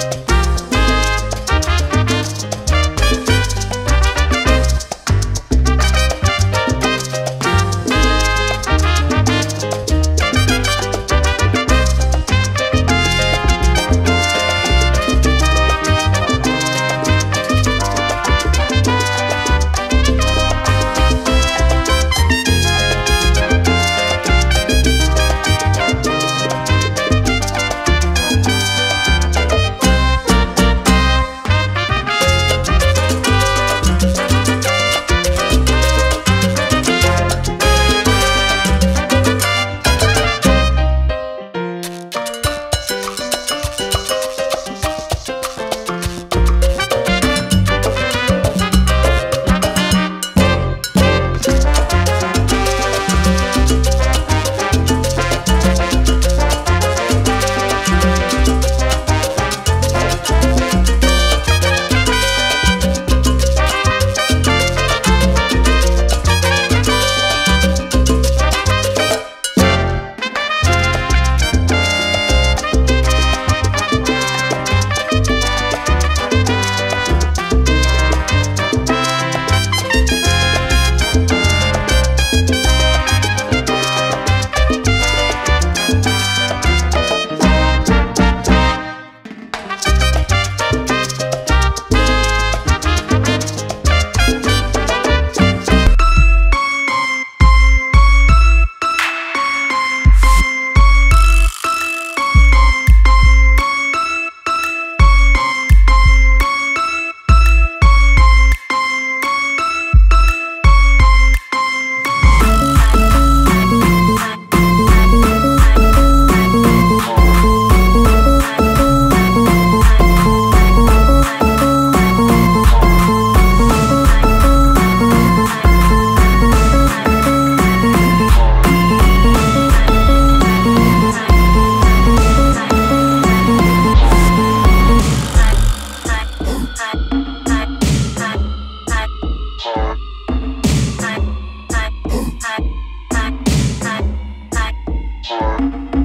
Música Música